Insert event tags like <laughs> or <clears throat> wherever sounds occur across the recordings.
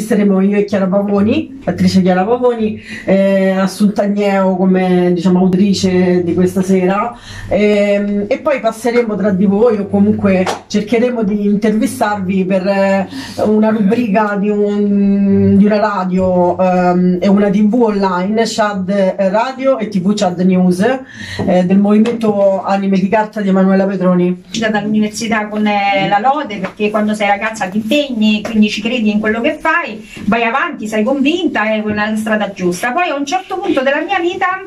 Saremo io e Chiara Pavoni, l'attrice Chiara Pavoni, eh, Assunta Agneo come diciamo, autrice di questa sera eh, e poi passeremo tra di voi o comunque cercheremo di intervistarvi per eh, una rubrica di, un, di una radio ehm, e una tv online, Chad Radio e tv Chad News eh, del movimento Anime di Carta di Emanuela Petroni. Dall'università con eh, la lode perché quando sei ragazza ti impegni, quindi ci credi in quello che fai vai, avanti, sei convinta, è la strada giusta. Poi a un certo punto della mia vita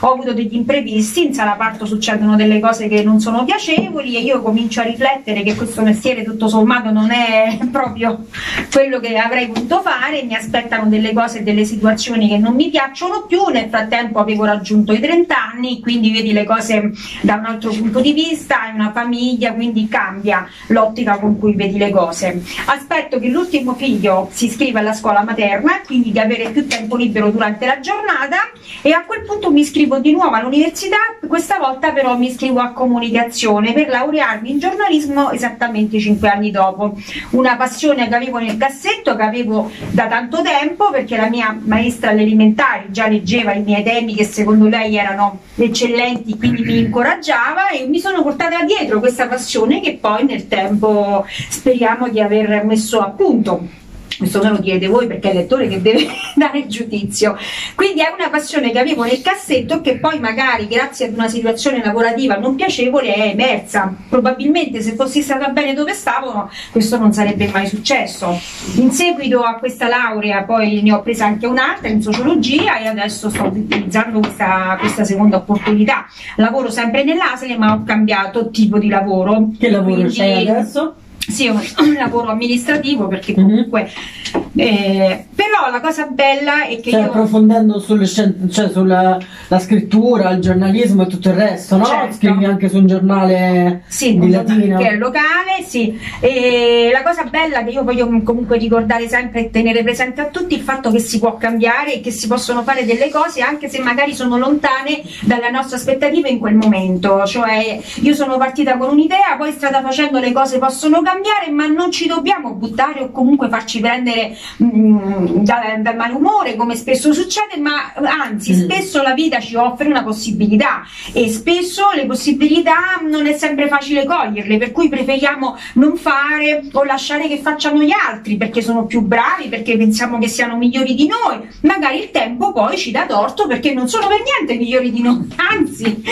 ho avuto degli imprevisti, in sala parto succedono delle cose che non sono piacevoli e io comincio a riflettere che questo mestiere tutto sommato non è <laughs> proprio quello che avrei voluto fare, mi aspettano delle cose e delle situazioni che non mi piacciono più, nel frattempo avevo raggiunto i 30 anni, quindi vedi le cose da un altro punto di vista, hai una famiglia, quindi cambia l'ottica con cui vedi le cose. Aspetto che l'ultimo figlio si iscriva alla scuola materna, quindi di avere più tempo libero durante la giornata e a quel punto mi iscrivo di nuovo all'università, questa volta però mi iscrivo a comunicazione per laurearmi in giornalismo esattamente 5 anni dopo. Una passione che avevo nel cassetto, che avevo da tanto tempo perché la mia maestra alle elementari già leggeva i miei temi che secondo lei erano eccellenti, quindi mi incoraggiava e mi sono portata dietro questa passione che poi nel tempo speriamo di aver messo a punto questo me lo chiede voi perché è il lettore che deve <laughs> dare il giudizio. Quindi è una passione che avevo nel cassetto che poi magari grazie ad una situazione lavorativa non piacevole è emersa. Probabilmente se fossi stata bene dove stavo questo non sarebbe mai successo. In seguito a questa laurea poi ne ho presa anche un'altra in sociologia e adesso sto utilizzando questa, questa seconda opportunità. Lavoro sempre nell'ASL ma ho cambiato tipo di lavoro. Che lavoro Quindi, c'è adesso? Sì, un, un <clears throat> lavoro amministrativo perché mhm. comunque mm-hmm. eh, però la cosa bella è che cioè, io... approfondendo sulle, cioè, sulla scrittura, il giornalismo e tutto il resto, no? Certo. Scrivi anche su un giornale sì, di Latina. Che è locale, sì. E la cosa bella che io voglio comunque ricordare sempre e tenere presente a tutti il fatto che si può cambiare e che si possono fare delle cose anche se magari sono lontane dalle nostre aspettative in quel momento. Cioè io sono partita con un'idea, poi strada facendo le cose possono cambiare cambiare, ma non ci dobbiamo buttare o comunque farci prendere mh, mm, dal, dal malumore, come spesso succede, ma anzi, mm. spesso la vita ci offre una possibilità e spesso le possibilità non è sempre facile coglierle, per cui preferiamo non fare o lasciare che facciano gli altri perché sono più bravi, perché pensiamo che siano migliori di noi. Magari il tempo poi ci dà torto perché non sono per niente migliori di noi, anzi.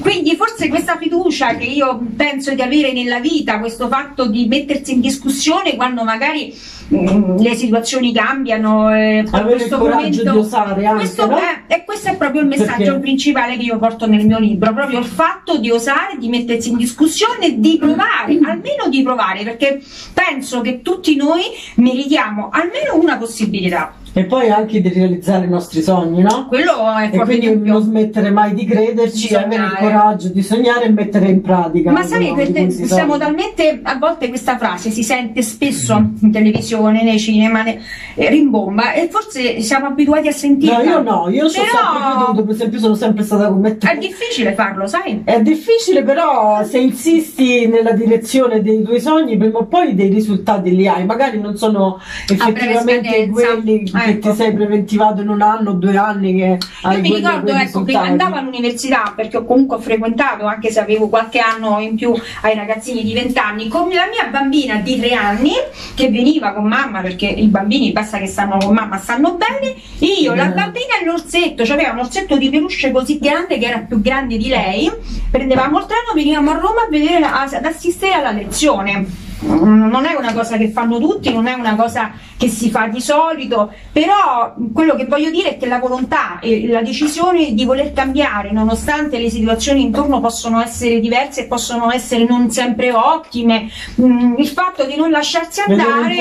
Quindi forse questa fiducia che io penso di avere nella vita, questo fatto di mettersi in discussione quando magari mh, mm, le situazioni cambiano. Eh, Avere il coraggio momento, di osare anche, questo, no? è, e questo è proprio il messaggio Perché? principale che io porto nel mio libro, proprio il fatto di osare, di mettersi in discussione, di provare, mm. almeno di provare, perché penso che tutti noi meritiamo almeno una possibilità e poi anche di realizzare i nostri sogni, no? Quello è e quindi dubbio. non smettere mai di crederci, di avere il coraggio di sognare e mettere in pratica. Ma sai che siamo talmente a volte questa frase si sente spesso in televisione, nei cinema, ne, eh, rimbomba e forse siamo abituati a sentirla. No, io no, io però... sempre creduto, per esempio sono sempre stata con te. È difficile farlo, sai? È difficile, però se insisti nella direzione dei tuoi sogni, prima o poi dei risultati li hai. Magari non sono effettivamente quelli eh che ecco. ti sei preventivato in un anno o due anni che hai Io mi ricordo ecco, che andavo all'università perché ho comunque frequentato, anche se avevo qualche anno in più ai ragazzini di 20 anni, con la mia bambina di 3 anni che veniva con mamma perché i bambini basta che stanno con mamma stanno bene, io, mm. la bambina e l'orsetto, cioè aveva un orsetto di peluche così grande che era più grande di lei, prendevamo il treno, venivamo a Roma a vedere, ad assistere alla lezione non è una cosa che fanno tutti, non è una cosa che si fa di solito, però quello che voglio dire è che la volontà e la decisione di voler cambiare, nonostante le situazioni intorno possono essere diverse e possono essere non sempre ottime, mm, il fatto di non lasciarsi andare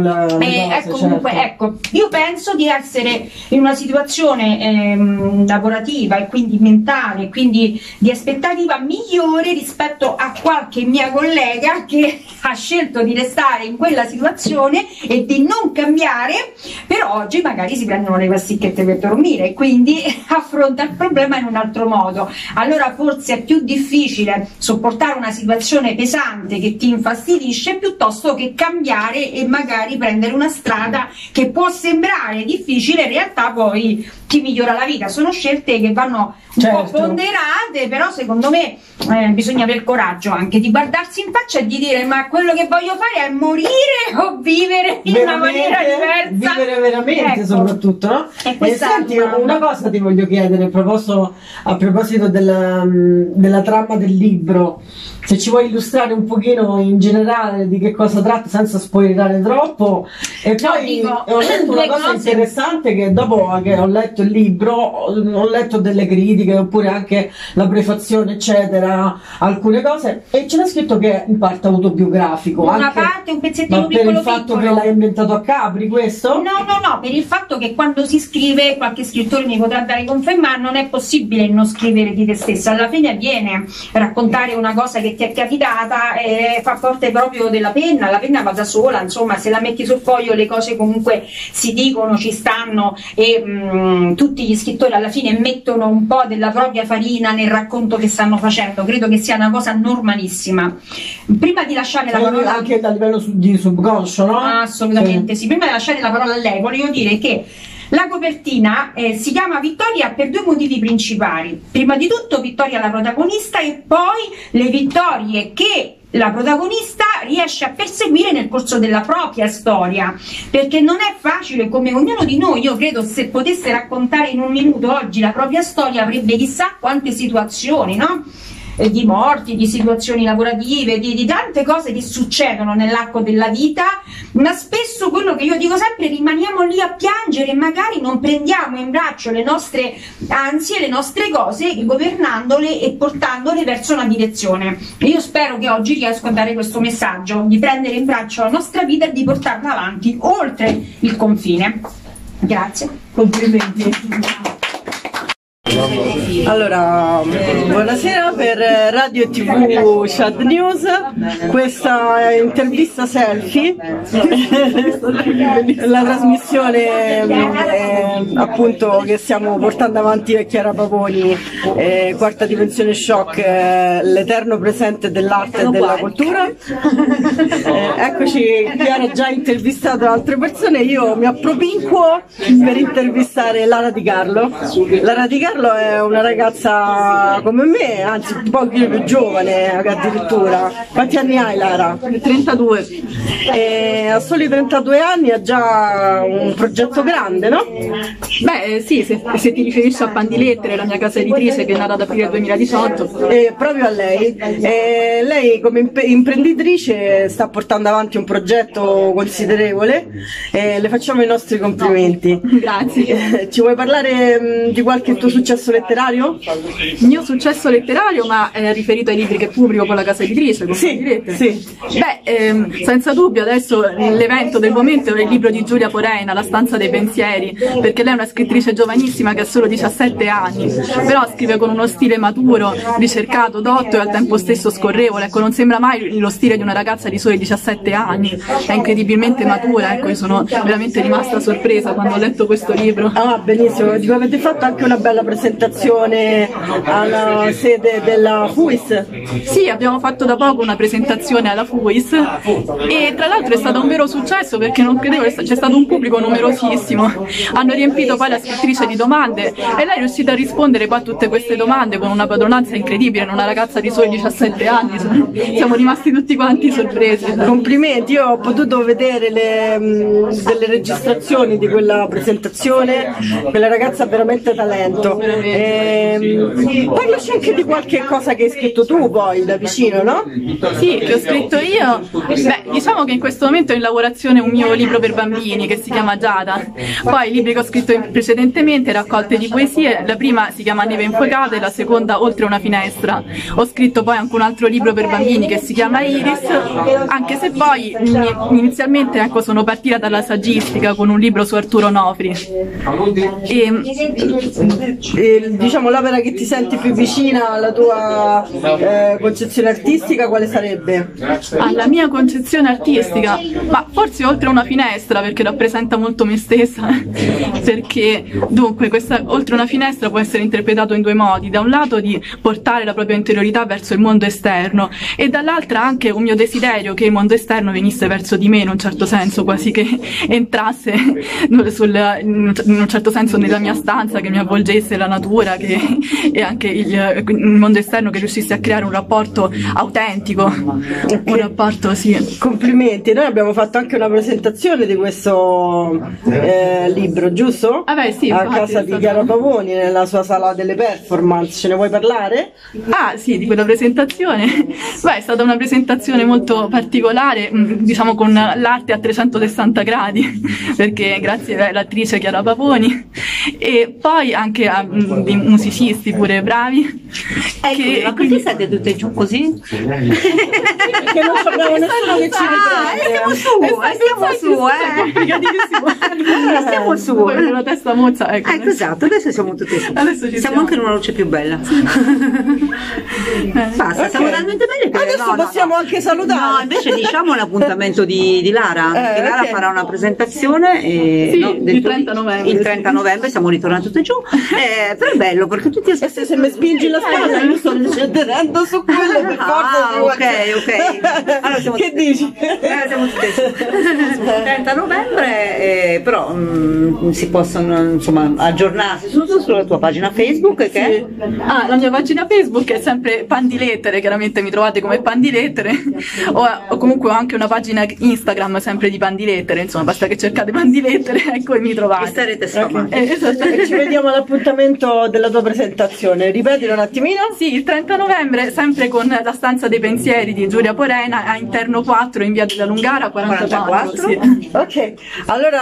la, la eh, cosa, ecco, comunque, certo. ecco, io penso di essere in una situazione ehm, lavorativa e quindi mentale, quindi di aspettativa migliore rispetto a qualche mia collega che <laughs> ha scelto di restare in quella situazione e di non cambiare, però oggi magari si prendono le pasticchette per dormire e quindi <laughs> affronta il problema in un altro modo. Allora forse è più difficile sopportare una situazione pesante che ti infastidisce piuttosto che cambiare e magari prendere una strada che può sembrare difficile, in realtà poi ti migliora la vita. Sono scelte che vanno un Certo. po' ponderate, però secondo me eh, bisogna avere il coraggio anche di guardarsi in faccia e di dire ma quello che voglio fare è morire o vivere in una maniera diversa. vivere veramente Ecco. soprattutto no? E e senti una- cosa ti voglio chiedere a proposito, a proposito della, mh, della trama del libro se ci vuoi illustrare un pochino in generale di che cosa tratta senza spoilerare troppo e No, poi dico, ho letto una cosa cose- interessante che dopo che ho letto il libro ho ho letto delle critiche oppure anche la prefazione eccetera alcune cose e c'era scritto che è in parte autobiografico Una anche- parte, un pezzettino ma per piccolo il fatto piccolo. che l'hai inventato a Capri questo? No, no, no, per il fatto che quando si scrive, qualche scrittore mi potrà dare conferma, non è possibile non scrivere di te stessa. Alla fine viene raccontare una cosa che ti è capitata e fa parte proprio della penna, la penna va da sola, insomma, se la metti sul foglio le cose comunque si dicono, ci stanno e mm, tutti gli scrittori alla fine mettono un po' della propria farina nel racconto che stanno facendo. Credo che sia una cosa normalissima. Prima di lasciare la Parola anche a livello di subconscio, no? Assolutamente sì. Prima di lasciare la parola a lei, voglio dire che la copertina eh, si chiama Vittoria per due motivi principali. Prima di tutto Vittoria la protagonista e poi le vittorie che la protagonista riesce a perseguire nel corso della propria storia, perché non è facile come ognuno di noi, io credo se potesse raccontare in un minuto oggi la propria storia avrebbe chissà quante situazioni, no? Eh, di morti, di situazioni lavorative, di, di tante cose che succedono nell'arco della vita, ma spesso quello che io dico sempre rimaniamo lì a piangere e magari non prendiamo in braccio le nostre ansie, le nostre cose, governandole e portandole verso una direzione. Io spero che oggi riesco a dare questo messaggio, di prendere in braccio la nostra vita e di portarla avanti oltre il confine. Grazie. Complimenti. Allora, buonasera per Radio e TV Shad News, questa intervista selfie, <laughs> la trasmissione eh, appunto che stiamo portando avanti a Chiara Paponi, eh, quarta dimensione shock, eh, l'eterno presente dell'arte e della cultura. Eh, eccoci, Chiara ha già intervistato altre persone, io mi appropinquo per intervistare Lara Di Carlo. Lara Di Carlo è una ragazza come me, anzi un po' più giovane addirittura. Quanti anni hai Lara? 32. E a soli 32 anni ha già un progetto grande, no? Beh, eh, sì, se, se ti riferisci a Pandilettere, la mia casa editrice che è nata ad aprile 2018. E proprio a lei. E lei come imp- imprenditrice sta portando avanti un progetto considerevole e le facciamo i nostri complimenti. Grazie. Eh, Ci vuoi parlare mh, di qualche tuo successo letterario? Il mio successo letterario, ma è riferito ai libri che pubblico con la casa editrice, con Sì, Pandilettere. sì. Beh, ehm, senza dubbio adesso l'evento del momento è il libro di Giulia Poreina, La stanza dei pensieri, perché lei è una scrittrice giovanissima che ha solo 17 anni, però scrive con uno stile maturo, ricercato, dotto e al tempo stesso scorrevole, ecco, non sembra mai lo stile di una ragazza di soli 17 anni, è incredibilmente matura, ecco, io sono veramente rimasta sorpresa quando ho letto questo libro. Ah, benissimo. Dico, avete fatto anche una bella presentazione alla sede della FUIS. Sì, abbiamo fatto da poco una presentazione alla FUIS e tra l'altro è stato un vero successo perché non credevo, c'è stato un pubblico numerosissimo, hanno riempito poi la scrittrice di domande e lei è riuscita a rispondere poi a tutte queste domande con una padronanza incredibile, in una ragazza di soli 17 anni, siamo rimasti tutti quanti sorpresi. Complimenti, io ho potuto vedere le, mh, delle registrazioni di quella presentazione, quella ragazza ha veramente talento. Ehm, parlaci anche di qualche cosa che hai scritto tu poi da vicino, no? Sì, che ho scritto io. Beh, diciamo che in questo momento è in lavorazione un mio libro per bambini che si chiama Giada. Poi i libri che ho scritto precedentemente, raccolte di poesie, la prima si chiama Neve infuocata e la seconda Oltre una finestra. Ho scritto poi anche un altro libro per bambini che si chiama Iris, anche se poi inizialmente ecco, sono partita dalla saggistica con un libro su Arturo Nofri. E, E diciamo, l'opera che ti senti più vicina alla tua eh, concezione artistica, quale sarebbe? Alla mia concezione artistica, ma forse oltre una finestra, perché rappresenta molto me stessa, <laughs> perché dunque questa, oltre una finestra può essere interpretato in due modi, da un lato di portare la propria interiorità verso il mondo esterno e dall'altra anche un mio desiderio che il mondo esterno venisse verso di me in un certo senso, quasi che <laughs> entrasse <laughs> sul, in un certo senso nella mia stanza, che mi avvolgesse la natura che, <laughs> e anche il, il, mondo esterno che riuscisse a creare un rapporto autentico, okay. un rapporto sì. Complimenti, noi abbiamo fatto anche una presentazione di questo eh, libro, giusto? Ah beh, sì, a casa di Chiara Pavoni nella sua sala delle performance, ce ne vuoi parlare? Ah sì, di quella presentazione. Beh, è stata una presentazione molto particolare, mm, diciamo con l'arte a 360 gradi, <laughs> perché grazie all'attrice Chiara Pavoni e poi anche a di musicisti pure bravi. Ecco, che, ma quindi siete tutte giù così? <laughs> che non sappiamo nessuno che ci ah, stiamo su, stiamo su, eh. stiamo su. Con una testa mozza, ecco. Ecco, esatto, adesso siamo tutti su. Adesso ci siamo, siamo anche in una luce più bella. <laughs> Basta, okay. siamo talmente belle che adesso no, possiamo no, anche salutare. No, invece diciamo l'appuntamento di, di Lara, eh, che Lara okay. farà una presentazione e, sì, no, il 30 novembre. Il 30 novembre siamo ritornati tutti giù. <laughs> Eh, però è bello perché tutti e se, se mi spingi la strada io sto scenderendo su quello per forza. Ah, ok, ok. <laughs> Allora che dici? Eh, siamo tutti <laughs> 30 novembre, eh, però mh, mm, si possono insomma aggiornarsi su, sulla tua pagina Facebook che sì. Ah, la mia pagina Facebook è sempre Pandilettere, chiaramente mi trovate come Pandilettere o, o comunque ho anche una pagina Instagram sempre di Pandilettere, insomma basta che cercate Pandilettere <laughs> ecco e mi trovate. E starete sfamati. Okay. Eh, esatto. Ci vediamo all'appuntamento della tua presentazione, ripetilo un attimino? Sì, il 30 novembre sempre con la stanza dei pensieri di Giulia Porena a interno 4 in via della Lungara 44. 44? Sì. Ok, allora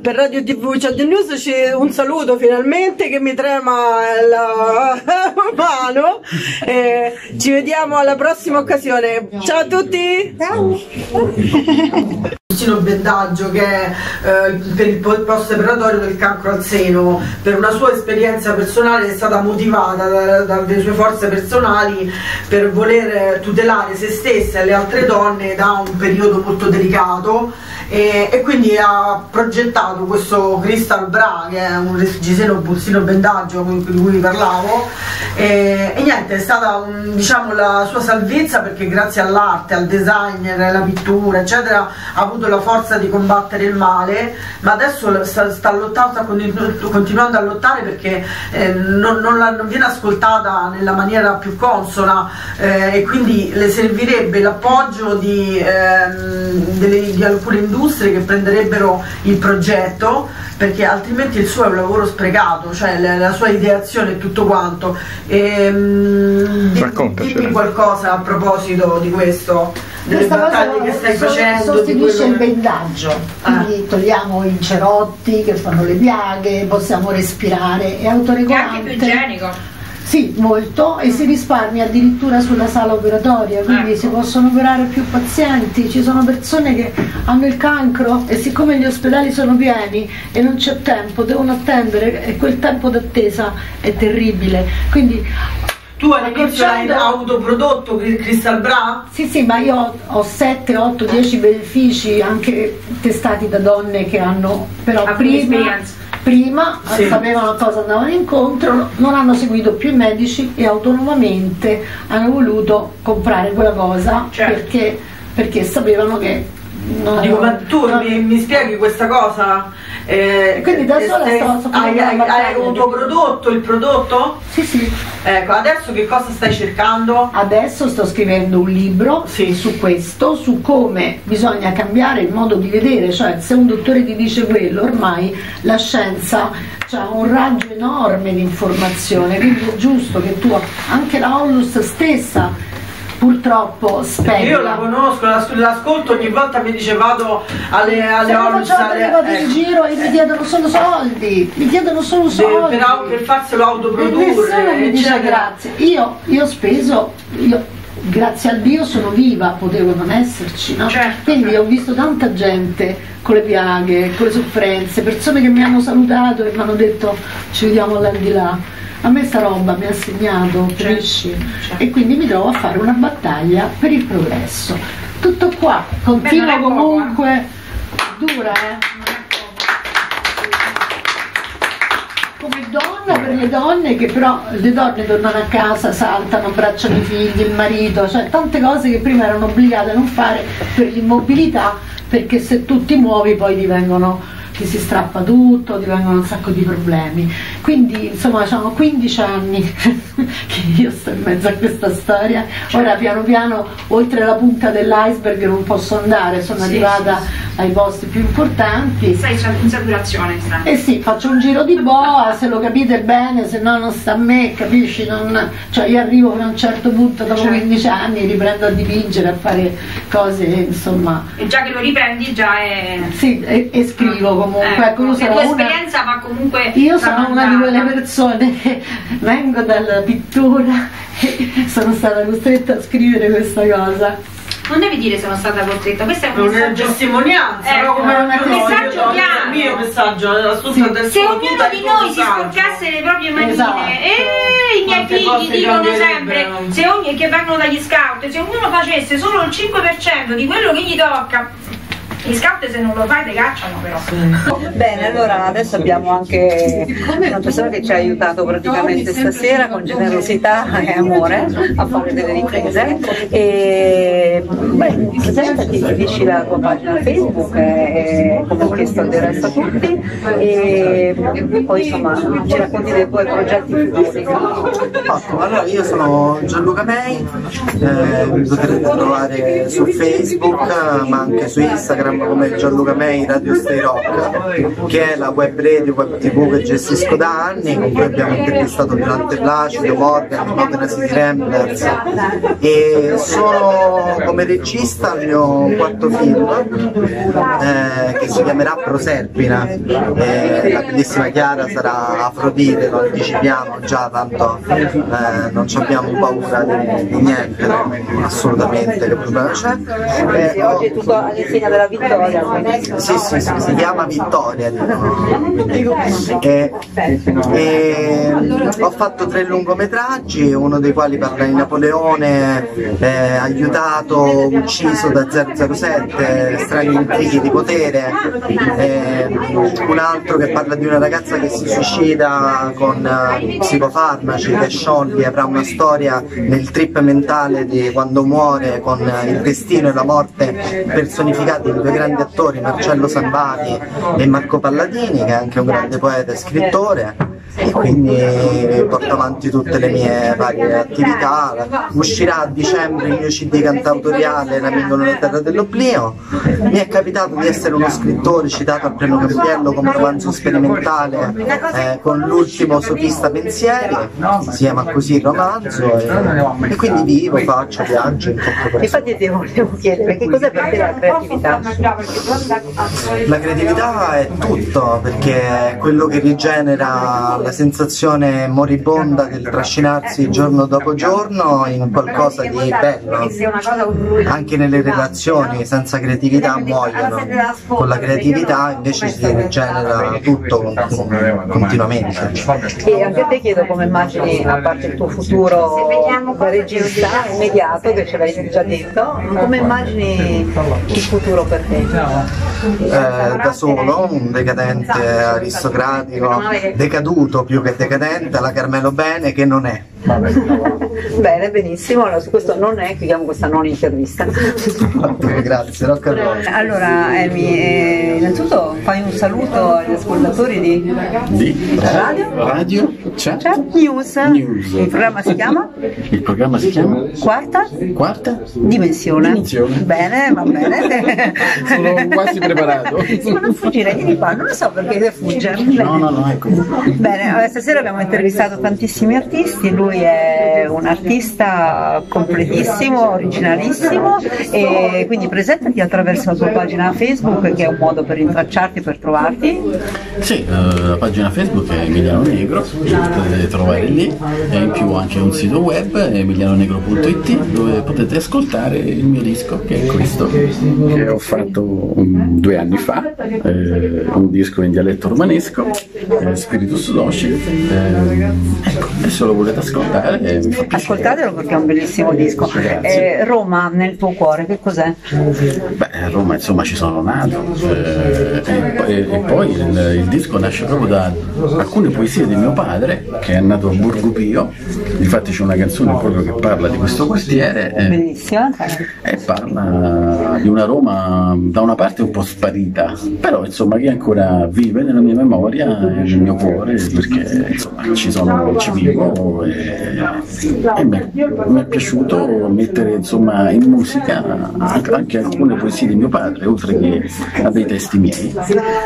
per Radio TV Child News un saluto finalmente che mi trema la <laughs> mano. Eh, ci vediamo alla prossima occasione. Ciao a tutti! Ciao! Vicino Bendaggio che è eh, il post operatorio del cancro al seno per una sua esperienza personale è stata motivata dalle da, sue forze personali per voler tutelare se stessa e le altre donne da un periodo molto delicato e, e quindi ha progettato questo Crystal Bra che è un reggiseno Bulsino Bendaggio di cui vi parlavo. E, e niente è stata un, diciamo la sua salvezza perché grazie all'arte, al designer, alla pittura eccetera ha avuto la forza di combattere il male ma adesso sta, sta lottando, sta continuando a lottare perché eh, non, non, la, non, viene ascoltata nella maniera più consona eh, e quindi le servirebbe l'appoggio di, eh, di alcune industrie che prenderebbero il progetto perché altrimenti il suo è un lavoro sprecato, cioè la, la sua ideazione e tutto quanto. E, um, dimmi qualcosa a proposito di questo, delle Questa battaglie che stai facendo. Sostituisce il bendaggio, quindi ah. togliamo i cerotti che fanno le piaghe, possiamo respirare, è autoregolante. È anche più igienico sì, molto e si risparmia addirittura sulla sala operatoria, quindi ecco. si possono operare più pazienti, ci sono persone che hanno il cancro e siccome gli ospedali sono pieni e non c'è tempo, devono attendere e quel tempo d'attesa è terribile. Quindi tu all'inizio hai autoprodotto Crystal Bra? Sì, sì, ma io ho 7, 8, 10 benefici anche testati da donne che hanno però A prima prima sì. sapevano a cosa andavano incontro, non hanno seguito più i medici e autonomamente hanno voluto comprare quella cosa certo. perché, perché sapevano che non Dico, ma tu non... mi, mi, spieghi questa cosa? Eh, quindi da sola stai, sto, hai, hai, hai un tuo prodotto, il prodotto? Sì, sì. Ecco, adesso che cosa stai cercando? Adesso sto scrivendo un libro sì. su questo, su come bisogna cambiare il modo di vedere, cioè se un dottore ti dice quello, ormai la scienza ha un raggio enorme di informazione, quindi è giusto che tu, anche la Onlus stessa, purtroppo spegna. Io la conosco, l'ascolto ogni volta mi dice vado alle, alle Onlus. alle, vado in giro e mi chiedono solo soldi, mi chiedono solo soldi. Però per farselo autoprodurre. E nessuno mi dice grazie. Io, io ho speso, io, grazie al Dio sono viva, potevo non esserci, no? certo, Quindi certo. ho visto tanta gente con le piaghe, con le sofferenze, persone che mi hanno salutato e mi hanno detto ci vediamo all'aldilà a me sta roba mi ha segnato, capisci? E quindi mi trovo a fare una battaglia per il progresso. Tutto qua, continua non è poco, comunque, dura eh? come donna per le donne che però le donne tornano a casa, saltano, abbracciano i figli, il marito, cioè tante cose che prima erano obbligate a non fare per l'immobilità, perché se tu ti muovi poi divengono ti si strappa tutto, ti vengono un sacco di problemi. Quindi insomma sono 15 anni <laughs> che io sto in mezzo a questa storia. Ora piano piano oltre la punta dell'iceberg non posso andare, sono Sì, arrivata sì, ai posti più importanti. Sei in saturazione. Eh sì, faccio un giro di boa, se lo capite bene, se no non sta a me, capisci? Non- cioè io arrivo fino a un certo punto, dopo Certo. 15 anni, riprendo a dipingere, a fare cose, insomma. E già che lo riprendi già è... Sì, e, e scrivo comunque. Ecco, sono tua una, esperienza va comunque io sono una di quelle persone che <laughs> vengo dalla pittura <laughs> e sono stata costretta a scrivere questa cosa. Non devi dire sono stata costretta, questo è un Non è messaggio. testimonianza, Ecco, no? come un messaggio chiaro. Il mio messaggio, Sì. del Se ognuno di noi si sporcasse le proprie manine, Esatto. e i miei Quante figli dicono sempre, se ogni, che vengono dagli scout, se ognuno facesse solo il 5% di quello che gli tocca, gli scout se non lo fai ti cacciano però. Bene, allora adesso abbiamo anche una persona che ci ha aiutato praticamente stasera con generosità e amore a fare delle riprese. E beh, presentati, dici la tua pagina Facebook, e, come ho chiesto del resto a tutti, e poi insomma ci racconti dei tuoi progetti futuri. Ottimo, allora io sono Gianluca May, eh, mi potrete trovare su Facebook eh, ma anche su Instagram come Gianluca May Radio Stay Rock, che è la web radio, web tv che gestisco da anni, con cui abbiamo intervistato Durante Placido, Morgan, Modena City Ramblers e sono come regista al mio quarto film eh, che si chiamerà Proserpina, eh, la bellissima Chiara sarà Afrodite, lo anticipiamo già, tanto eh, non abbiamo paura di, di niente, assolutamente, che problema c'è. Eh, Sì, vittoria. sì, sì, sì, si chiama Vittoria. Quindi, eh, e ho fatto tre lungometraggi, uno dei quali parla di Napoleone, eh, aiutato, ucciso da 007, strani intrighi di potere, eh, un altro che parla di una ragazza che si suicida con eh, psicofarmaci, che Sciolli avrà una storia nel trip mentale di quando muore con eh, il destino e la morte personificati in due grandi attori, Marcello Sambati e Marco Palladini, che è anche un grande poeta e scrittore. E quindi porto avanti tutte le mie varie attività. Uscirà a dicembre il mio CD cantautoriale L'amico nella terra dell'oblio. Mi è capitato di essere uno scrittore citato al premio Campiello come romanzo sperimentale eh, con l'ultimo sopista pensieri, si chiama così il romanzo, e, e quindi vivo, faccio, viaggio, incontro. Infatti ti volevo chiedere che cos'è per te la creatività? La creatività è tutto perché è quello che rigenera la sensazione moribonda del trascinarsi giorno dopo giorno in qualcosa di bello. Anche nelle relazioni senza creatività muoiono, con la creatività invece si rigenera tutto con- continuamente. E anche a te chiedo come immagini, a parte il tuo futuro da regista immediato, che ce l'hai già detto, come immagini il futuro per te? Eh, da solo, un decadente aristocratico, decaduto più che decadente, la Carmelo Bene che non è. Bene, benissimo, allora su questo non è, chiudiamo questa non intervista. Grazie, roll. Allora, Emi, eh, innanzitutto fai un saluto agli ascoltatori di Di Radio Radio c'è? C'è News. News. Il programma si chiama Il programma si chiama Quarta Quarta? Dimensione. Dimensione. Bene, va bene. <laughs> Sono quasi preparato. Non fuggire, vieni qua, non lo so perché deve fuggere. No, no, no, ecco. Bene, allora, stasera abbiamo intervistato tantissimi artisti, lui è è un artista completissimo, originalissimo e quindi presentati attraverso la tua pagina Facebook che è un modo per rintracciarti, per trovarti. Sì, eh, la pagina Facebook è Emiliano Negro, ci potete trovare lì e in più anche un sito web emilianonegro.it dove potete ascoltare il mio disco che è questo che ho fatto um, due anni fa, eh, un disco in dialetto romanesco, eh, Spiritus Doci. Eh, ecco, e se lo volete ascoltare eh, piacere. Ascoltatelo perché è un bellissimo disco. Eh, Roma nel tuo cuore, che cos'è? Beh, a Roma insomma ci sono nato eh, e, e- poi il, il disco nasce proprio da alcune poesie di mio padre che è nato a Borgo Pio, infatti c'è una canzone proprio che parla di questo quartiere eh, Bellissima. e parla di una Roma da una parte un po' sparita, però insomma che ancora vive nella mia memoria e nel mio cuore perché insomma ci, sono, ci vivo e, e mi, mi è piaciuto mettere insomma in musica anche, alcune poesie di mio padre oltre che a dei testi miei.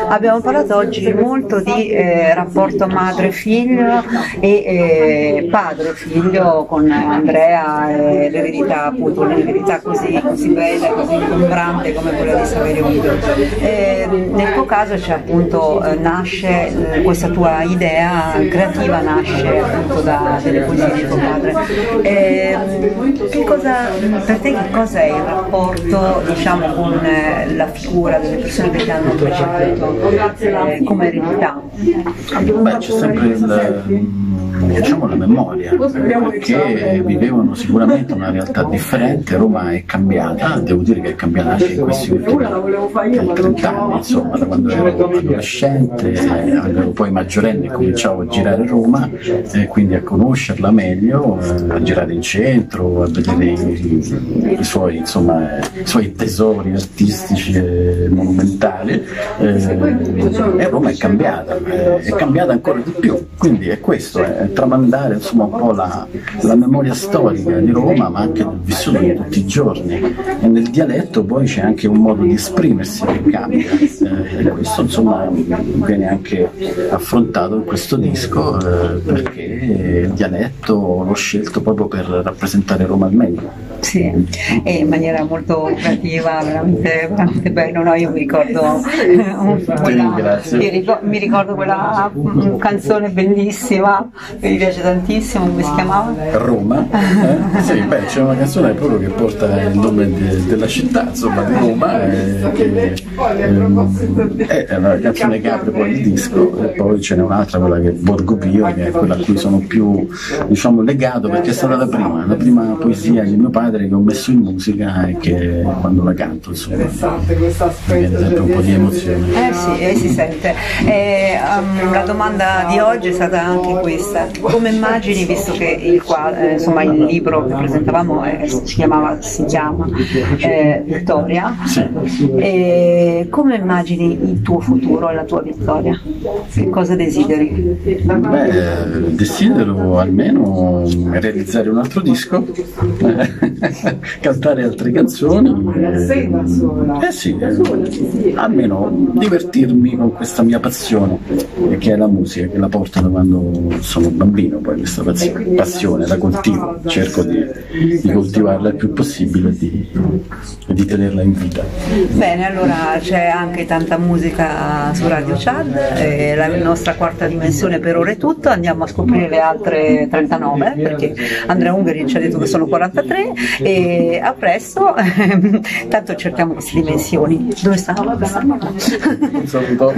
Abbiamo parlato oggi molto di eh, rapporto madre-figlio e eh, padre-figlio con Andrea e l'eredità, appunto, un'eredità così, così bella, così ingombrante come quella di Saverio Unito. Eh, nel tuo caso c'è appunto, eh, nasce eh, questa tua idea creativa nasce appunto da delle di tuo padre. Che cosa, per te che cosa è il rapporto diciamo, con eh, la figura delle persone che ti hanno preceduto eh, come eredità? Beh, c'è sempre il, diciamo, la memoria, perché vivevano sicuramente una realtà differente, Roma è cambiata, devo dire che è cambiata anche in questi ultimi eh, 30 anni, insomma, da quando ero adolescente, eh, poi maggiorenne cominciavo a girare Roma, e quindi a conoscerla meglio, eh, a girare in centro, a vedere i, i suoi, insomma, eh, i suoi tesori artistici e monumentali. eh, e Roma è cambiata, eh, è cambiata ancora di più, quindi è questo, è tramandare insomma, un po' la, la memoria storica di Roma, ma anche del vissuto di tutti i giorni. E nel dialetto poi c'è anche un modo di esprimersi che cambia, eh, e questo insomma viene anche affrontato in questo disco eh, perché il dialetto l'ho scelto proprio per rappresentare Roma al meglio. Sì, e in maniera molto creativa, veramente, veramente bello. No, io mi ricordo, eh, quella, mi ricor- mi ricordo quella canzone bellissima che mi piace tantissimo, come si chiamava? Roma, eh? sì, beh, c'è una canzone proprio che porta il nome de- della città, insomma, di Roma, eh, che ehm, è una canzone che apre poi il disco, e poi ce n'è un'altra, quella che è Borgo Pio, che è quella a cui sono più diciamo, legato perché è stata la prima, la prima poesia di mio padre che ho messo in musica e che quando la canto insomma mi viene sempre un po' di emozione. Eh sì, eh, si sente. Eh, um, la domanda di oggi è stata anche questa. Come immagini, visto che il, qua- eh, insomma, il libro che presentavamo eh, si, chiamava, si chiama eh, Vittoria, eh, come immagini il tuo futuro e la tua vittoria? Che cosa desideri? Beh, desidero almeno realizzare un altro disco, <laughs> cantare altre canzoni, eh, eh sì, eh, almeno divertirmi con questa mia passione, che è la musica, che la porto da quando sono bambino, poi questa passione la coltivo, cerco di, di coltivarla il più possibile e di, e di tenerla in vita. Bene, allora c'è anche tanta musica su Radio Chad, eh, la nostra quarta dimensione per ora è tutto, andiamo a scoprire le altre 39 perché Andrea Ungari ci ha detto che sono 43 e a presto, <laughs> tanto cerchiamo queste dimensioni. Dove stanno? Dove stanno? Un saluto.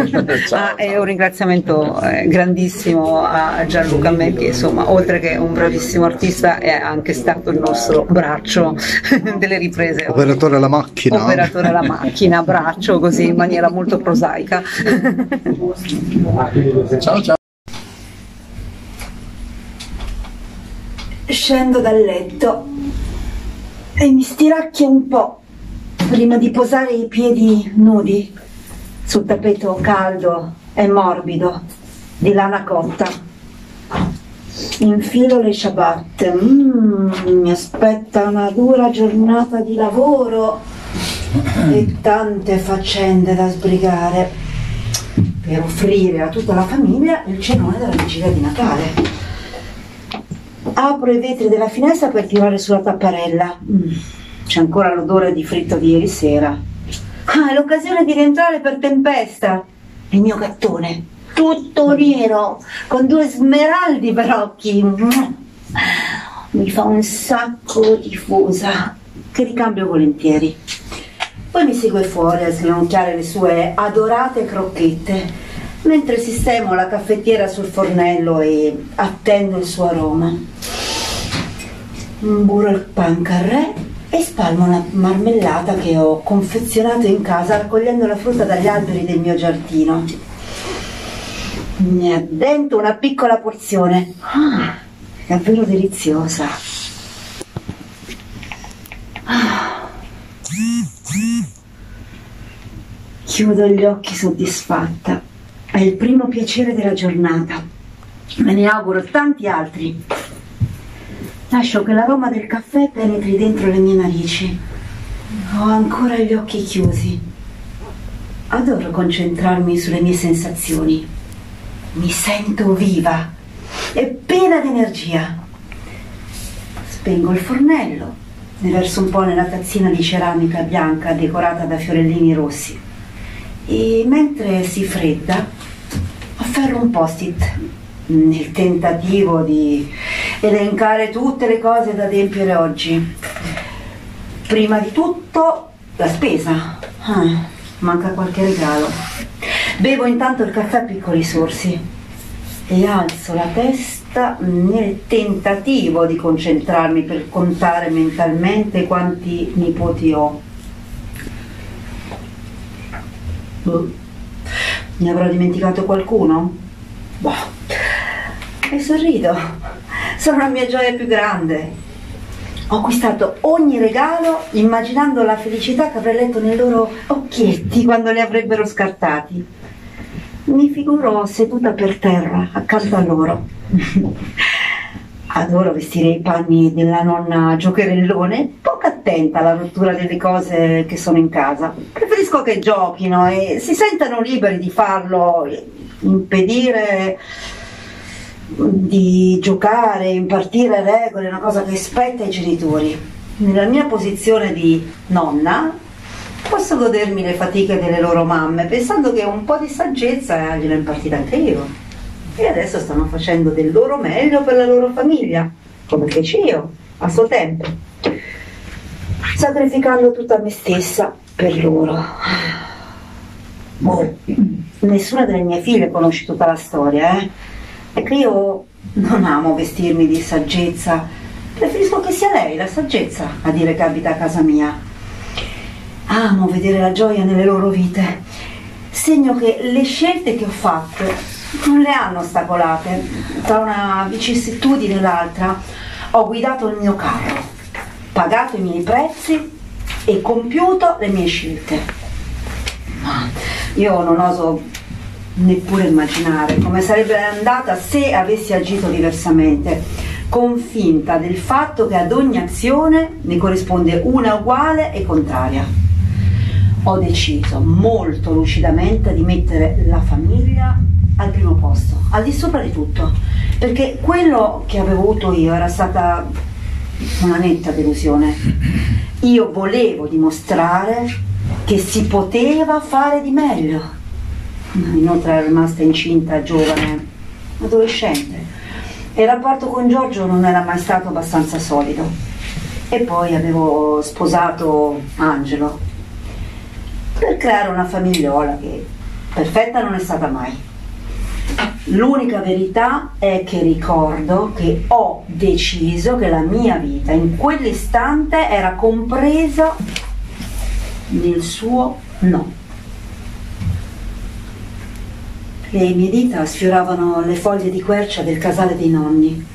Ah, e un ringraziamento eh, grandissimo a Gianluca Me che insomma oltre che un bravissimo artista è anche stato il nostro braccio <laughs> delle riprese. Operatore alla macchina. Operatore alla macchina, braccio così in maniera molto prosaica. ciao ciao. Scendo dal letto e mi stiracchio un po' prima di posare i piedi nudi sul tappeto caldo e morbido di lana cotta. Infilo le ciabatte. Mm, mi aspetta una dura giornata di lavoro e tante faccende da sbrigare per offrire a tutta la famiglia il cenone della vigilia di Natale. Apro i vetri della finestra per tirare sulla tapparella. Mm, C'è ancora l'odore di fritto di ieri sera. Ah, è l'occasione di rientrare per tempesta. Il mio gattone, tutto nero, con due smeraldi per occhi. Mi fa un sacco di fusa, che ricambio volentieri. Poi mi segue fuori a sgranocchiare le sue adorate crocchette, mentre sistemo la caffettiera sul fornello e attendo il suo aroma. Imburo il pan carré e spalmo una marmellata che ho confezionato in casa raccogliendo la frutta dagli alberi del mio giardino. Addento una piccola porzione. Ah, davvero deliziosa. Ah. Chiudo gli occhi soddisfatta. È il primo piacere della giornata. Me ne auguro tanti altri. Lascio che l'aroma del caffè penetri dentro le mie narici. Ho ancora gli occhi chiusi. Adoro concentrarmi sulle mie sensazioni. Mi sento viva e piena di energia. Spengo il fornello, ne verso un po' nella tazzina di ceramica bianca decorata da fiorellini rossi e mentre si fredda afferro un post-it nel tentativo di elencare tutte le cose da adempiere oggi. Prima di tutto la spesa. Ah, manca qualche regalo. Bevo intanto il caffè a piccoli sorsi e alzo la testa nel tentativo di concentrarmi per contare mentalmente quanti nipoti ho. Boh. Ne avrò dimenticato qualcuno? Boh. E sorrido. Sono la mia gioia più grande. Ho acquistato ogni regalo immaginando la felicità che avrei letto nei loro occhietti quando li avrebbero scartati. Mi figuro seduta per terra accanto a loro. <laughs> Adoro vestire i panni della nonna giocherellone, poco attenta alla rottura delle cose che sono in casa. Preferisco che giochino e si sentano liberi di farlo, impedire di giocare, impartire regole, una cosa che spetta ai genitori. Nella mia posizione di nonna posso godermi le fatiche delle loro mamme, pensando che un po' di saggezza gliel'ho impartita anche io. E adesso stanno facendo del loro meglio per la loro famiglia, come feci io a suo tempo, sacrificando tutta me stessa per loro. Boh, nessuna delle mie figlie conosce tutta la storia, eh? Che io non amo vestirmi di saggezza, preferisco che sia lei la saggezza a dire che abita a casa mia. Amo vedere la gioia nelle loro vite, segno che le scelte che ho fatto non le hanno ostacolate. Tra una vicissitudine e l'altra ho guidato il mio carro, pagato i miei prezzi e compiuto le mie scelte. Ma io non oso neppure immaginare come sarebbe andata se avessi agito diversamente, convinta del fatto che ad ogni azione ne corrisponde una uguale e contraria. Ho deciso molto lucidamente di mettere la famiglia al primo posto, al di sopra di tutto, perché quello che avevo avuto io era stata una netta delusione. Io volevo dimostrare che si poteva fare di meglio. Inoltre ero rimasta incinta giovane, adolescente. E il rapporto con Giorgio non era mai stato abbastanza solido. E poi avevo sposato Angelo per creare una famigliola che perfetta non è stata mai. L'unica verità è che ricordo che ho deciso che la mia vita in quell'istante era compresa nel suo no. Le mie dita sfioravano le foglie di quercia del casale dei nonni,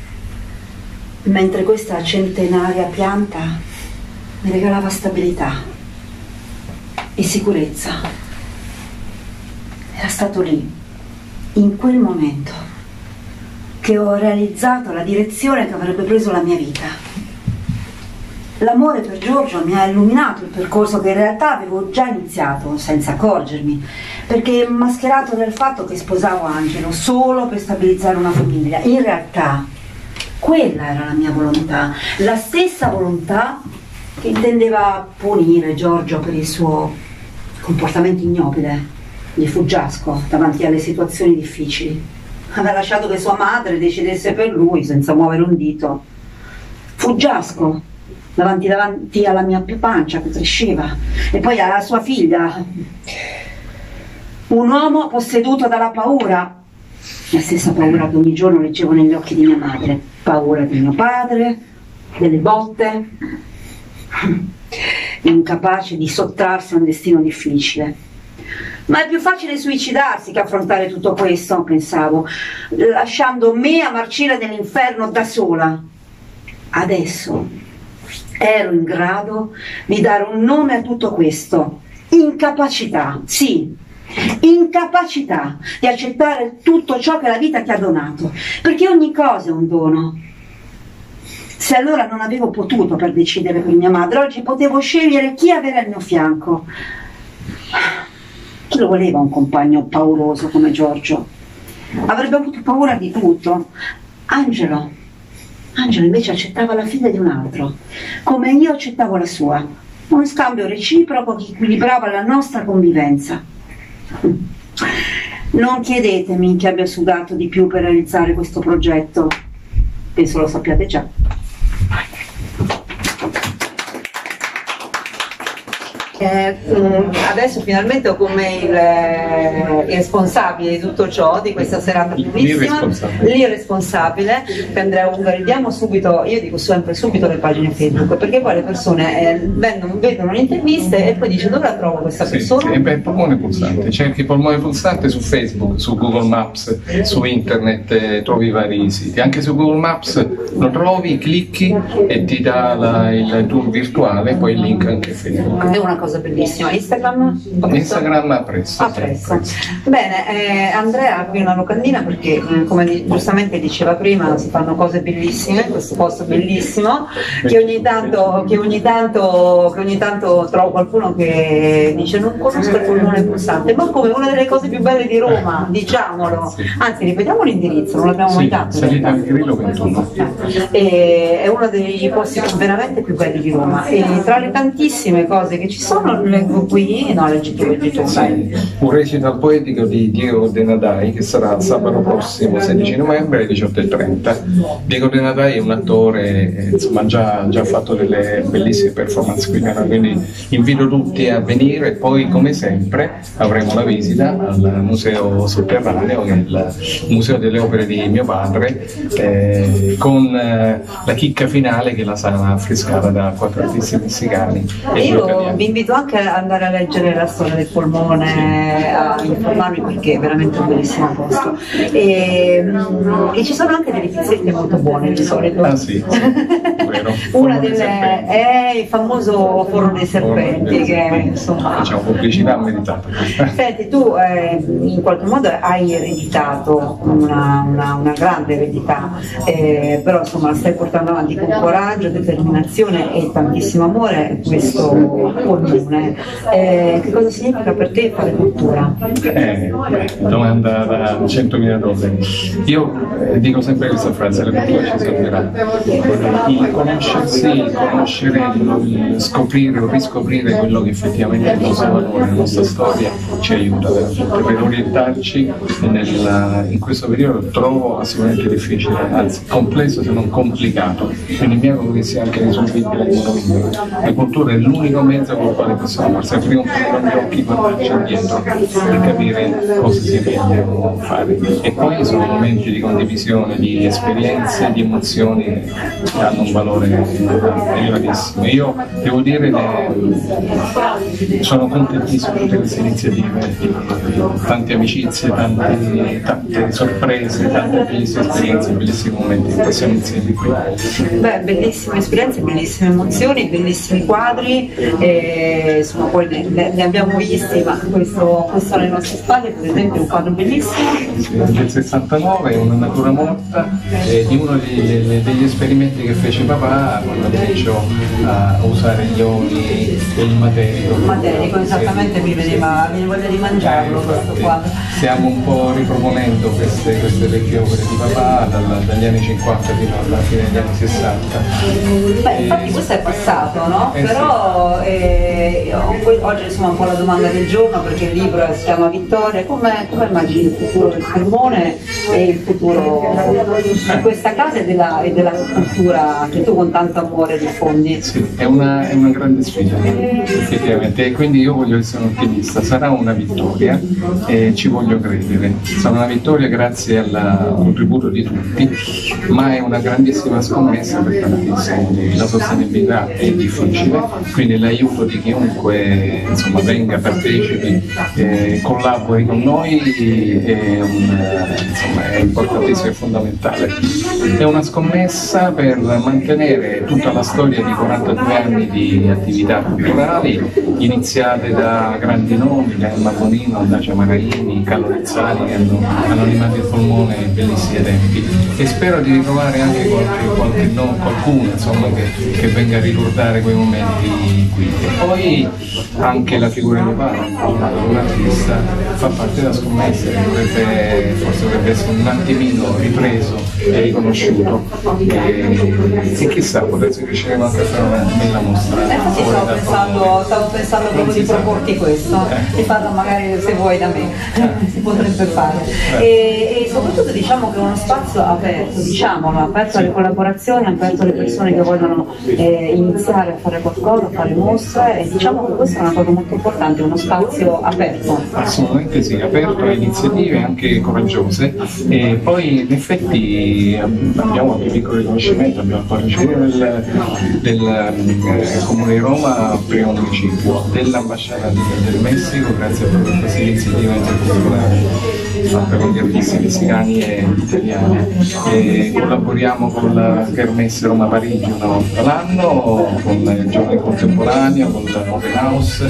mentre questa centenaria pianta mi regalava stabilità e sicurezza. Era stato lì in quel momento che ho realizzato la direzione che avrebbe preso la mia vita. L'amore per Giorgio mi ha illuminato il percorso che in realtà avevo già iniziato senza accorgermi, perché mascherato nel fatto che sposavo Angelo solo per stabilizzare una famiglia. In realtà Quella era la mia volontà, la stessa volontà che intendeva punire Giorgio per il suo comportamento ignobile, di fuggiasco davanti alle situazioni difficili. Aveva lasciato che sua madre decidesse per lui senza muovere un dito. Fuggiasco davanti, davanti alla mia pancia che cresceva e poi alla sua figlia. Un uomo posseduto dalla paura, la stessa paura che ogni giorno leggevo negli occhi di mia madre, paura di mio padre, delle botte, incapace di sottrarsi a un destino difficile. Ma è più facile suicidarsi che affrontare tutto questo, pensavo, lasciando me a marcire nell'inferno da sola. Adesso ero in grado di dare un nome a tutto questo. Incapacità, sì, incapacità di accettare tutto ciò che la vita ti ha donato, perché ogni cosa è un dono. Se allora non avevo potuto per decidere per mia madre, oggi potevo scegliere chi avere al mio fianco. Chi lo voleva un compagno pauroso come Giorgio? Avrebbe avuto paura di tutto. Angelo. Angelo invece accettava la figlia di un altro, come io accettavo la sua. Un scambio reciproco che equilibrava la nostra convivenza. Non chiedetemi chi abbia sudato di più per realizzare questo progetto, penso lo sappiate già. Eh, mm, adesso finalmente ho con me il, eh, il responsabile di tutto ciò, di questa serata bellissima, L'irresponsabile. che Andrea Ungari. Diamo subito, io dico sempre subito le pagine Facebook, perché poi le persone eh, vengono, vedono le interviste e poi dice dove la trovo questa Sì, persona? sì, beh, polmone pulsante, cerchi polmone pulsante su Facebook, su Google Maps, su internet, eh, trovi i vari siti. Anche su Google Maps lo trovi, clicchi e ti dà la- il tour virtuale, poi il link anche a Facebook. È una cosa bellissima. Instagram? Instagram a presto. Bene, eh, Andrea qui una locandina perché mm, come giustamente diceva prima si fanno cose bellissime in questo posto bellissimo che ogni tanto, che ogni tanto, che ogni tanto trovo qualcuno che dice non conosco il polmone pulsante ma come una delle cose più belle di Roma diciamolo anzi ripetiamo l'indirizzo non l'abbiamo mai dato salita al Grillo 21. e è uno dei posti veramente più belli di Roma e tra le tantissime cose che ci sono leggo qui no leggi tu vai. Un recital poetico di Diego De Nadai che sarà sabato prossimo 16 novembre alle 18.30. Diego De Nadai è un attore, eh, insomma già, già fatto delle bellissime performance qui quindi invito tutti a venire e poi come sempre avremo la visita al museo sotterraneo che è il museo delle opere di mio padre eh, con eh, la chicca finale che è la sala affrescata da quattro artisti messicani e Io vi invito anche ad andare a leggere la storia del polmone, a informarvi perché è veramente un bellissimo posto. E, mm, e ci sono anche delle pizzette molto buone di solito. Ah sì, <laughs> vero. Una delle è il famoso forno dei serpenti, che insomma. Diciamo pubblicità meritata. Senti, tu eh, in qualche modo hai ereditato una, una- una grande eredità, eh, però insomma la stai portando avanti con coraggio, determinazione e tantissimo amore questo polmone. Eh, che cosa significa per te fare cultura? Eh, domanda da 100.000 dollari. Io eh, dico sempre questa frase, la cultura ci servirà. Il conoscersi, conoscere, scoprire o riscoprire quello che effettivamente è il nostro valore, la nostra storia ci aiuta veramente. Per orientarci nel- in questo periodo trovo assolutamente difficile, anzi complesso se non complicato. Quindi mi auguro che sia anche risolvibile in modo migliore. La cultura è l'unico mezzo con il quale possiamo forse aprire un po' gli occhi, guardarci indietro e capire cosa sia meglio fare. E poi sono momenti di condivisione, di esperienze, di emozioni che hanno un valore elevatissimo. Io devo dire che sono contentissimo di tutte queste iniziative, tante amicizie, tante, tante sorprese, tante bellissime esperienze, bellissimi momenti che passiamo insieme qui. Beh, bellissime esperienze, bellissime emozioni, bellissimi quadri, e, insomma poi ne, ne- ne abbiamo visti, ma questo, questo alle nostre spalle per esempio è un quadro bellissimo. del 69, una natura morta, eh, di uno degli, degli esperimenti che fece papà papà quando cominciò a usare gli oli e il materico. Materico, esattamente, mi veniva, mi voglia di mangiarlo questo qua. Stiamo un po' riproponendo queste, queste vecchie opere di papà dalla- dagli anni 50 fino alla fine degli anni 60. Beh, infatti questo è passato, no? Eh, sì. Però eh, oggi insomma un po' la domanda del giorno perché il libro si chiama Vittoria, come, come immagini il futuro del Cremone e il futuro di questa casa e della, e della cultura che tu con tanto amore diffondi? Sì, è una, è una grande sfida, effettivamente, e quindi io voglio essere un ottimista. Sarà una vittoria e ci voglio credere. Sarà una vittoria grazie al contributo di tutti, ma è una grandissima scommessa per. La sostenibilità è difficile, quindi l'aiuto di chiunque insomma, venga, partecipi, eh, collabori con noi è, un, insomma, è importantissimo e fondamentale. È una scommessa per mantenere tutta la storia di 42 anni di attività culturali, iniziate da grandi nomi, da Emma Bonino, Dacia Maraini, Carlo Rizzani, che hanno, hanno animato il polmone in bellissimi tempi. E spero di ritrovare anche qualche, qualche nome, qualcuno insomma, che, che venga a ricordare quei momenti qui. E poi anche la figura di Paolo, un artista, fa parte della scommessa, che dovrebbe, forse dovrebbe essere un attimino ripreso e riconosciuto. E chissà, potesse riusciremo anche a fare una bella mostra. Eh, Infatti stavo pensando, stavo pensando proprio di proporti questo, Eh. di farlo magari se vuoi da me, <laughs> si potrebbe fare. E, e soprattutto diciamo che è uno spazio aperto, diciamolo, aperto alle collaborazioni, aperto alle persone che vogliono eh, iniziare a fare qualcosa, a fare mostre e diciamo che questa è una cosa molto importante, uno spazio aperto. Assolutamente sì, aperto a iniziative anche coraggiose e poi in effetti abbiamo anche piccoli riconoscimenti, abbiamo il parrucciere del, del, eh, Comune di Roma, primo municipio, dell'ambasciata del, Messico, grazie proprio a questa iniziativa interculturale fatta con gli artisti messicani e italiani. E collaboriamo con la Kermesse Roma Parigi una volta l'anno, con il Giovane Contemporaneo, con l'Open House,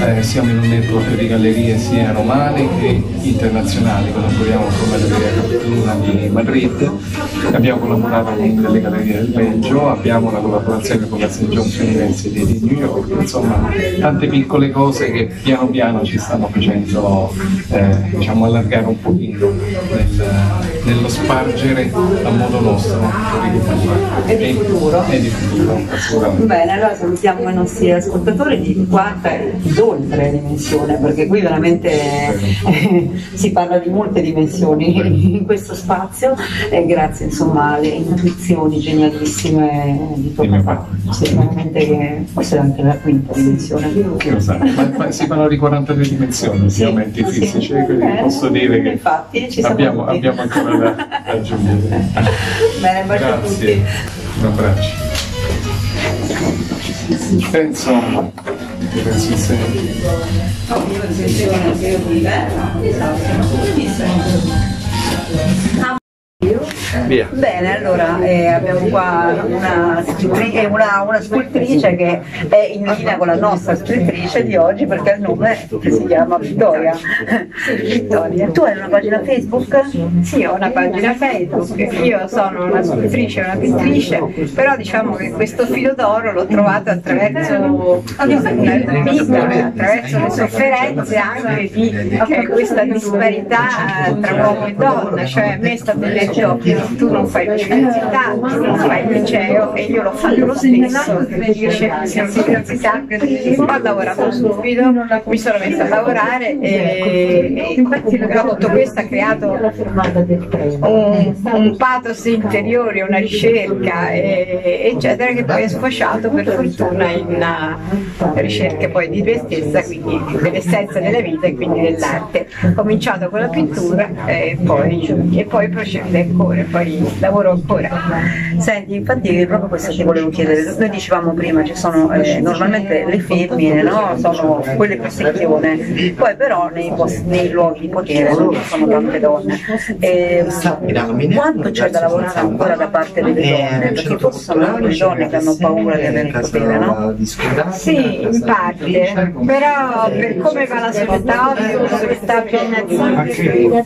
eh, siamo in un network di gallerie sia romane che internazionali, collaboriamo con la Galleria Capitolina di Madrid, abbiamo collaborato con delle gallerie del Belgio, abbiamo una collaborazione con la St. John's University di New York, insomma tante piccole cose che piano piano ci stanno facendo eh, diciamo, allargare un pochino nel- nello spargere a modo nostro di cultura. E di futuro. E di futuro, assolutamente. Bene, allora salutiamo i nostri ascoltatori di quarta e d'oltre dimensione, perché qui veramente eh, <laughs> si parla di molte dimensioni in questo spazio e grazie insomma alle intuizioni genialissime di Di papà. Sì, veramente che forse è anche la quinta dimensione. Chi lo sa? Ma, ma si parla di 43 dimensioni ultimamente sì, fisici, sì. quindi Eh, posso dire che infatti, abbiamo, abbiamo ancora da, da aggiungere. <laughs> Bene, bacio a tutti. Grazie, un abbraccio. Penso, penso in sé. Via. Bene, allora eh, abbiamo qua una, eh, una- una scultrice che è in linea con la nostra scrittrice di oggi perché il nome si chiama Vittoria. <laughs> Vittoria. Tu hai una pagina Facebook? Sì, ho una pagina Facebook, io sono una scrittrice e una pittrice, però diciamo che questo filo d'oro l'ho trovato attraverso la vita, attraverso le sofferenze anche di questa disparità tra uomo e donna, cioè a me è stato detto tu non fai l'università, tu non fai il liceo e io l'ho fatto lo stesso, io all'università, ho lavorato subito, mi sono messa a lavorare e, e tutto questo ha creato un, un pathos interiore, una ricerca, e- eccetera, che poi è sfociato per fortuna in una ricerca poi di te stessa, quindi dell'essenza della vita e quindi dell'arte. Ho cominciato con la pittura e poi, e poi procedo ancora, poi lavoro ancora. Senti, infatti proprio questo ti volevo chiedere. Noi dicevamo prima, ci sono eh, normalmente le femmine, no? Sono quelle più secchione, poi però nei, posti- nei luoghi di potere non ci sono tante donne. E, quanto c'è da lavorare ancora da parte delle donne? Perché forse sono le donne che hanno paura di avere il potere, no? Sì, in parte, però per come va la società, una società piena di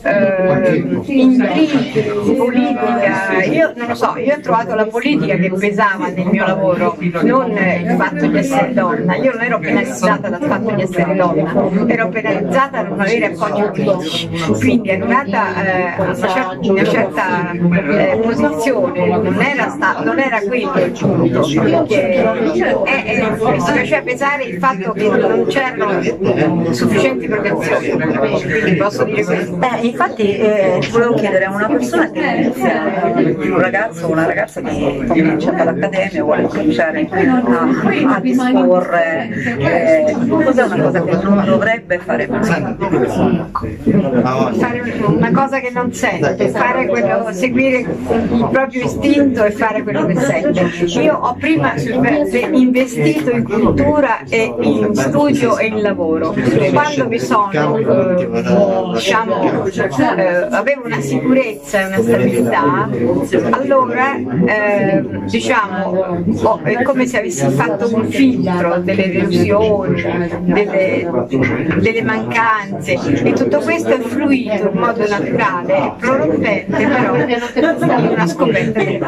eh, intrighi politici politica, io non lo so, io ho trovato la politica che pesava nel mio lavoro, non il fatto di essere donna. Io non ero penalizzata dal fatto di essere donna, ero penalizzata da non avere appoggi politici. Quindi arrivata eh, a una certa, una certa eh, posizione non era, sta- non era quello il punto, eh, eh, mi si faceva pesare il fatto che non c'erano sufficienti protezioni. Quindi posso dire questo. Eh, infatti eh, ti volevo chiedere a una persona che un ragazzo o una ragazza che comincia dall'accademia vuole cominciare a, a disporre, eh, cos'è una cosa che non dovrebbe fare una cosa che non sente, quello, seguire il proprio istinto e fare quello che sente. Io ho prima investito in cultura e in studio e in lavoro. Quando mi sono, eh, diciamo, eh, avevo una sicurezza e una stabilità, allora eh, diciamo, ho- è come se avessi fatto un filtro delle delusioni, delle, delle mancanze e tutto questo è fluito in modo naturale prorompente però in una scoperta. Eh,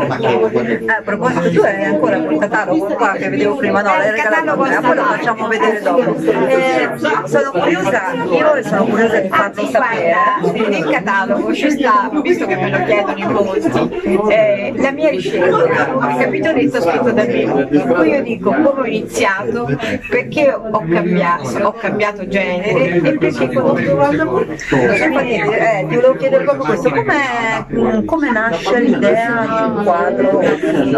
a proposito, tu hai ancora quel catalogo qua che vedevo prima, no? L'hai regalato a me, poi lo facciamo vedere dopo. Eh, sono curiosa, io sono curiosa di farlo sapere. Guarda, nel catalogo ci sta, visto che me lo chiedono in molti, eh, la mia ricerca, il capitoletto scritto da me, in cui io dico come ho iniziato, perché ho cambiato, ho cambiato genere e perché conosco Infatti, eh, ti volevo chiedere proprio questo, come, come nasce l'idea di un quadro di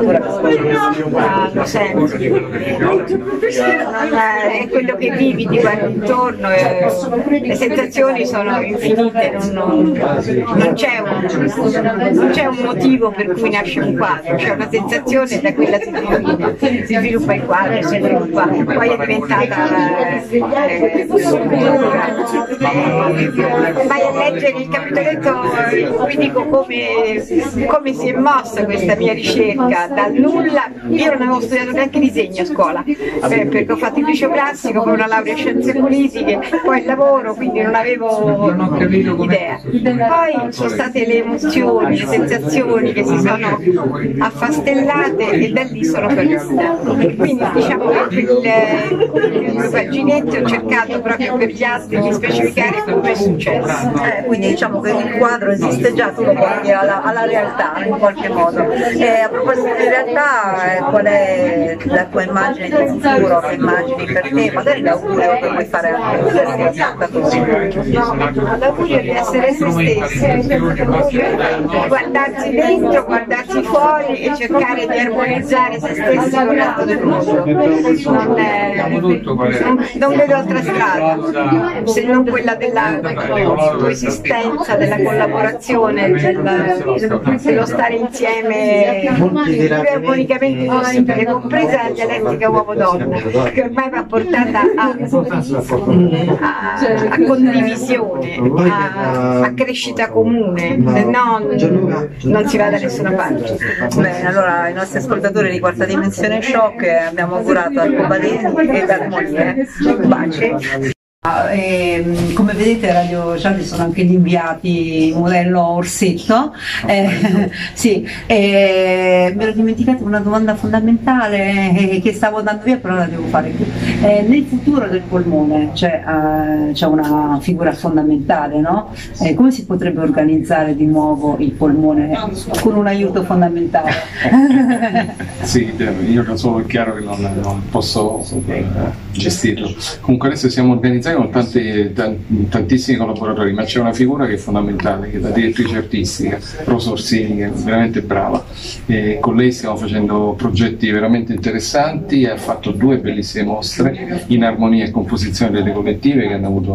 lo sento. Non è, quello che vivi, ti guardi intorno, e le sensazioni sono infinite, non, non- non c'è un, non c'è un motivo per cui nasce un quadro, c'è una sensazione da quella si sviluppa, si sviluppa il quadro, si sviluppa, poi è diventata eh, vai a leggere il capitoletto cui dico come, come si è mossa questa mia ricerca dal nulla. Io non avevo studiato neanche disegno a scuola, eh, perché ho fatto il liceo classico, poi una laurea in scienze politiche, poi il lavoro, quindi non avevo idea. Poi sono state le emozioni, sensazioni che si sono affastellate e da lì sono partita. Quindi diciamo che il, il paginetto ho cercato proprio per gli altri di specificare come è successo. Eh, quindi diciamo che il quadro esiste già, tu lo porti alla, alla realtà in qualche modo. E a proposito di realtà, eh, qual è la tua immagine di futuro, che immagini per te, magari l'augurio che vuoi fare anche tu stessi ascoltatori? L'augurio di essere se stessi, guardarsi dentro, guardarsi fuori e cercare di armonizzare se stessi con il resto del mondo. Non, è- non- non vedo altra strada se non quella della coesistenza, della collaborazione, del- dello stare insieme più armonicamente possibile, compresa la dialettica uomo-donna, che ormai va portata a, a- a condivisione, a, a crescita comune, se no non, si va da nessuna parte. Bene, allora ai nostri ascoltatori di quarta dimensione shock eh, abbiamo augurato arcobaleni e armonie. Baci. Ehm, come vedete Radio Gialli sono anche gli inviati modello Orsetto. Eh, <laughs> sì, eh, mi ero dimenticata una domanda fondamentale eh, che stavo andando via, però la devo fare qui. Eh, nel futuro del polmone c'è, eh, c'è una figura fondamentale, no? Eh, come si potrebbe organizzare di nuovo il polmone con un aiuto fondamentale? <laughs> Sì, io solo è chiaro che non, non posso eh, gestirlo. Comunque adesso siamo organizzati tan- tantissimi collaboratori, ma c'è una figura che è fondamentale, che è la direttrice artistica, Rosa Orsini, che è veramente brava. E con lei stiamo facendo progetti veramente interessanti ha fatto due bellissime mostre in armonia e composizione delle collettive che hanno avuto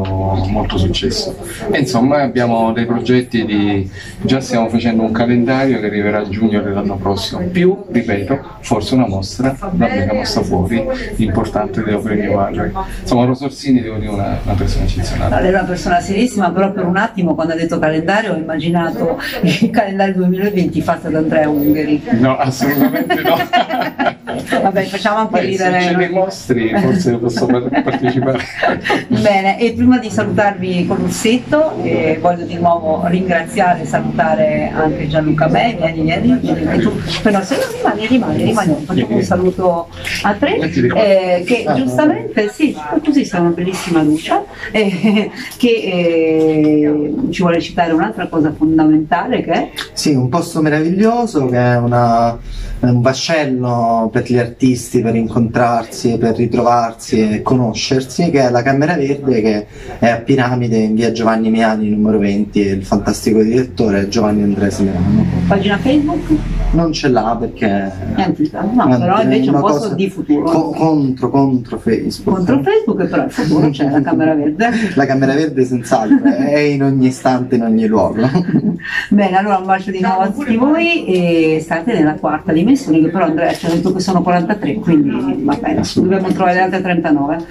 molto successo. E insomma abbiamo dei progetti di... già stiamo facendo un calendario che arriverà a giugno dell'anno prossimo, più, ripeto, forse una mostra, una bella mostra fuori, importante delle opere di padre. Insomma Rosa Orsini devo dire una una, una persona eccezionale. Lei è una persona serissima, però per un attimo quando ha detto calendario ho immaginato il calendario 2020 fatto da Andrea Ungheri. No, assolutamente no. <laughs> Vabbè, facciamo anche se ridere. ce ne mostri forse posso par- partecipare. <laughs> Bene, e prima di salutarvi con Russetto, eh, voglio di nuovo ringraziare e salutare anche Gianluca Me, vieni, vieni, vieni tu. Però se non rimani, rimani, rimani, facciamo un saluto a tre, eh, che giustamente, sì, così sta una bellissima luce, eh, che eh, ci vuole citare un'altra cosa fondamentale che è Sì, un posto meraviglioso che è una- un vascello per gli artisti per incontrarsi, per ritrovarsi e conoscersi, che è la Camera Verde che è a Piramide in via Giovanni Miani numero 20 e il fantastico direttore è Giovanni Andrea Semerano. pagina Facebook, Non ce l'ha perché... niente, no, però invece è un posto di futuro. co- contro, contro Facebook. Contro Facebook, però il futuro <laughs> c'è la Camera Verde. <laughs> La Camera Verde senz'altro è <laughs> in ogni istante, in ogni luogo. <laughs> Bene, allora un bacio di nuovo a tutti voi e state nella quarta dimensione che però Andrea ci ha detto che sono 43, quindi va bene, dobbiamo trovare le altre 39.